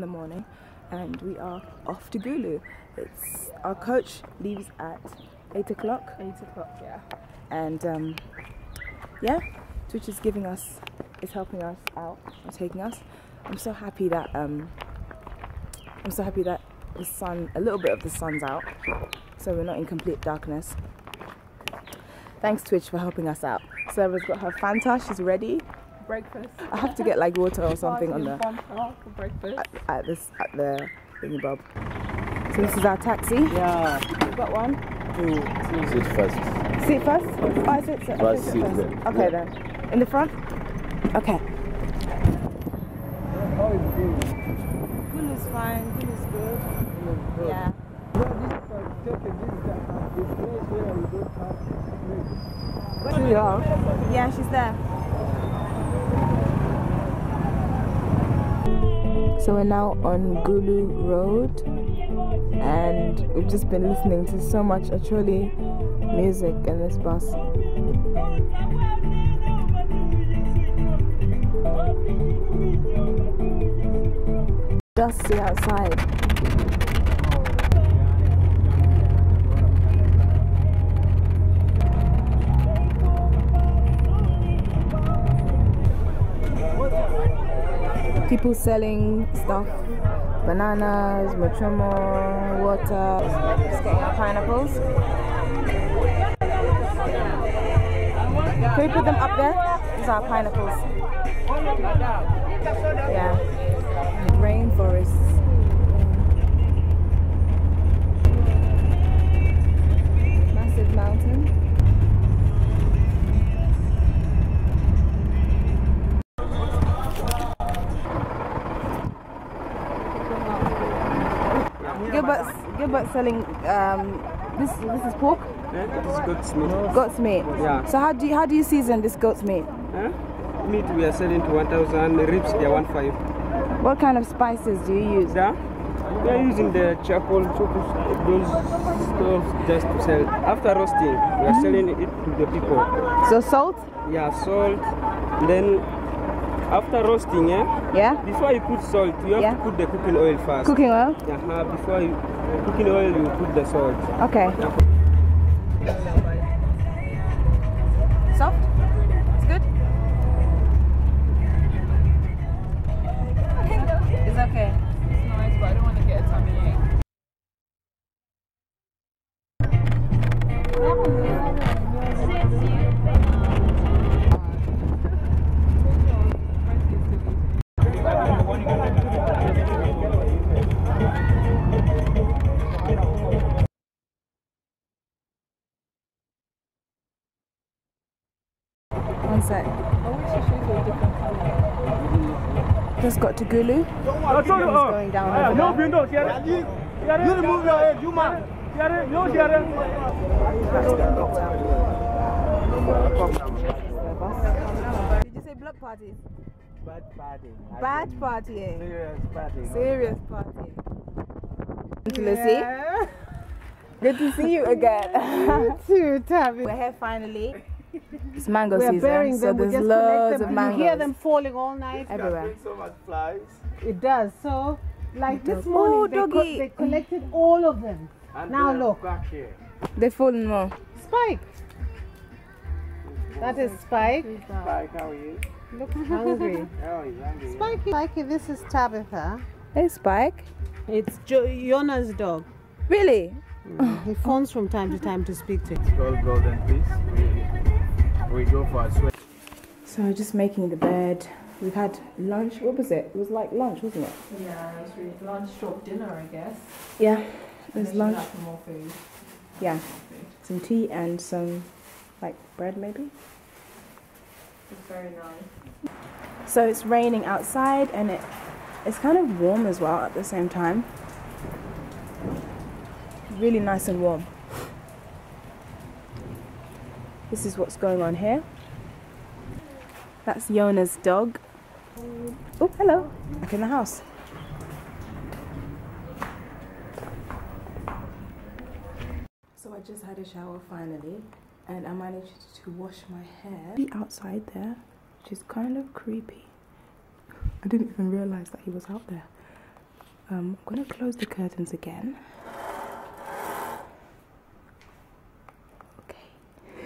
in the morning and we are off to Gulu. It's our coach leaves at eight o'clock. Eight o'clock, yeah. And um, yeah, Twitch is giving us, is helping us out, or taking us. I'm so happy that um, I'm so happy that the sun, a little bit of the sun's out, so we're not in complete darkness. Thanks Twitch for helping us out. Sarah's got her Fanta, she's ready. Breakfast. I have to get like water or something on the for breakfast. at, at this at the thingy bob. So this is our taxi. Yeah, We've got one. to sit first. Seat first? Oh, I sit, sit, First sit seat first. there. Okay Yeah. then. In the front? Okay. How is Good is fine. Good is good. Yeah. Yeah, she's there. So we're now on Gulu Road and we've just been listening to so much Acholi music in this bus. Dusty outside. People selling stuff, bananas, mochomo, water. Just getting our pineapples. Can we put them up there? These are pineapples. Yeah. Gilbert's selling um, this. This is pork, Eh? It is goat's meat. goat's meat. Yeah. So how do you, how do you season this goat's meat? Eh? Meat we are selling to 1,000. Ribs they are 1,500. What kind of spices do you use? Yeah? We are using the charcoal chocos, those stuff just to sell. After roasting, we are selling it to the people. So salt? Yeah, salt. Then after roasting, eh? Yeah. Before you put salt, you have Yeah. to put the cooking oil first. Cooking oil? Uh-huh. Before you cooking oil, you put the salt. Okay. Soft? Colour. Just got to Gulu. Everyone's going down over there. You remove your head, you man. Did you say block party? Bad party. Bad partying. Eh? Serious party. Serious partying. To Lucy. Good to see you again. you too, Tabby. We're here finally. It's mango We are season, burying so them. We just loads them. of You hear them falling all night. everywhere. So much flies. It does. So, like this Oh, morning, they, co- they collected all of them. And Now look. Back here. They've fallen more. Spike. That is Spike. Spike, how are you? Look hungry. Oh, he's hungry. Spikey, Spikey, this is Tabitha. Hey, Spike. It's jo- Yona's dog. Really? Mm. He phones from time to time to speak to. It's called Golden Peace. We, we go for a swim. So just making the bed. We've had lunch. What was it? It was like lunch, wasn't it? Yeah, it's really lunch, shop, dinner, I guess. Yeah. There's Unless you lunch. like more food. Yeah. Food. Some tea and some like bread maybe. It's very nice. So it's raining outside and it it's kind of warm as well at the same time. Really nice and warm. This is what's going on here. That's Yona's dog. Oh, hello. Back in the house. So I just had a shower finally and I managed to wash my hair. Be outside there, which is kind of creepy. I didn't even realize that he was out there. Um, I'm gonna close the curtains again.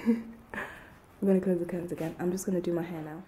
Okay. I'm gonna close the curtains again. I'm just gonna do my hair now.